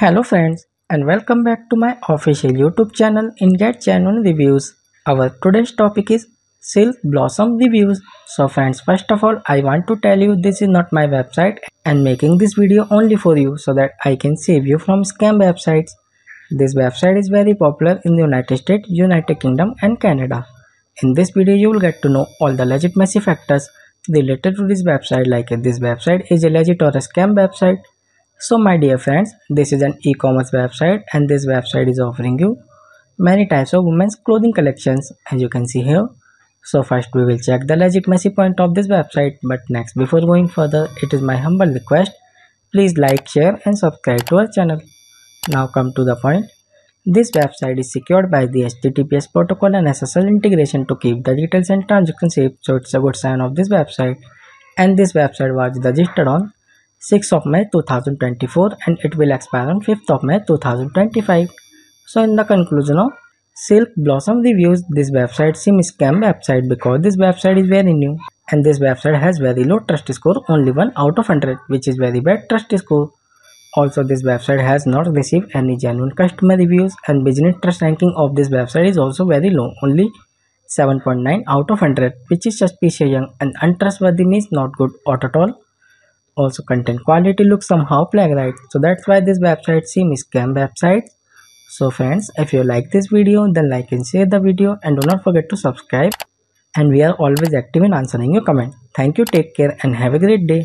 Hello friends and welcome back to my official YouTube channel in Get Genuine Reviews. Our today's topic is Silk Blossom Reviews. So friends first of all I want to tell you this is not my website and making this video only for you so that I can save you from scam websites. This website is very popular in the United States, United Kingdom and Canada. In this video you will get to know all the legitimacy factors related to this website like this website is a legit or a scam website so my dear friends this is an e-commerce website and this website is offering you many types of women's clothing collections as you can see here. So first we will check the legitimacy point of this website but next before going further it is my humble request please like share and subscribe to our channel. Now come to the point. This website is secured by the https protocol and ssl integration to keep the details and transactions safe. So it's a good sign of this website. And this website was registered on 6th of May 2024 and it will expire on 5th of May 2025. So in the conclusion of Silk Blossom reviews this website seems scam website because this website is very new and this website has very low trust score only 1 out of 100 which is very bad trust score. Also this website has not received any genuine customer reviews and business trust ranking of this website is also very low only 7.9 out of 100 which is suspicious and untrustworthy means not good at all also content quality looks somehow plagiarized so that's why this website seems scam website. So friends if you like this video then like and share the video and do not forget to subscribe. And we are always active in answering your comment. Thank you take care and have a great day